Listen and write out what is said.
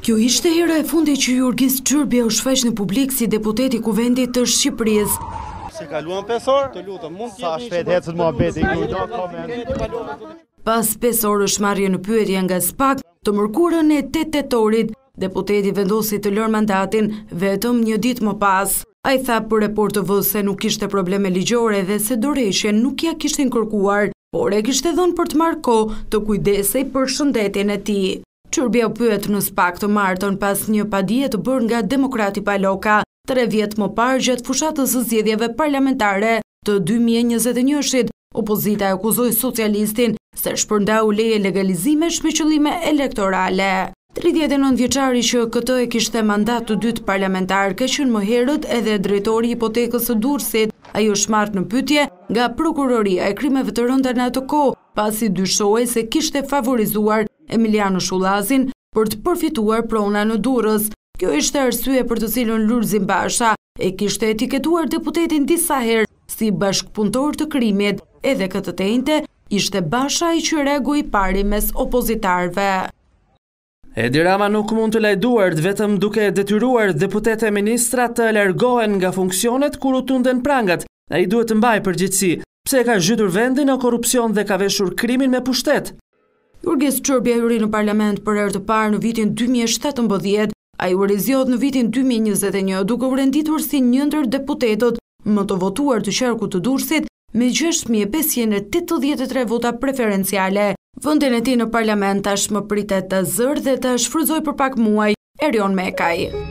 Kjo ishte hera e fundit që Jurgis Çyrbja u shfaq në publik si deputet i Kuvendit të Shqipërisë. Se kaluan pesë orë, të lutem, mund të jemi shpejt, hecët mua beti, ndonjë koment. Pas pesë orësh marrje në pyetje nga SPAK, të mërkurën e tetë tetorit, deputeti vendosi të lërë mandatin vetëm një ditë më pas. Ai tha për Report TV se nuk kishte probleme ligjore dhe se dorëheqjen nuk ia kishtin kërkuar por e kishte dhënë për të marrë kohë të kujdesej për shëndetin e tij. Çyrbja u pyet në SPAK të martën pas një padie të bërë nga demokrati Paloka, tre vjet më parë gjatë fushatës së zgjedhjeve parlamentare të dy mijë e njëzet e njëshit, opozita e akuzoi socialistin se shpërndau leje legalizimesh me qëllime elektorale. Tridhjetë e nëntë vjeçari që këtë e kishte mandat të dytë parlamentar ka qenë më herët edhe drejtor i Hipotekës së Durrësit. Ai është marrë në pyetje nga Prokuroria e Krimeve të Rënda në atë kohë, pasi dyshohej se kishte favorizuar Emiljano Shullazin për të përfituar prona në Durrës. Kjo ishte arsye për të cilën Lulzim Basha e kishte etiketuar deputetin disa herë si bashkëpunëtor të krimit. Edhe këtë të enjte, ishte Basha ai që reagoi i pari mes opozitarëve. Edi Rama nuk mund të lajë duart vetëm duke e detyruar deputetë e ministra të largohen nga funksionet kur u tunden prangat, ai duhet të mbajë përgjegjësi, pse e ka zhytur vendin në korrupsion dhe ka veshur krimin me pushtet. Jurgis Çyrbja hyri në parlament për herë të parë në vitin 2017, ai u rizgjodh në vitin 2021 duke u renditur si një ndër deputetët më të votuar të qarkut të Durrësit me gjashtë mijë e pesëqind e tetëdhjetë e tre vota preferenciale. Vendin e tij në parlament tashmë pritet ta zërë dhe ta shfrytëzojë për pak muaj Erion Mekaj.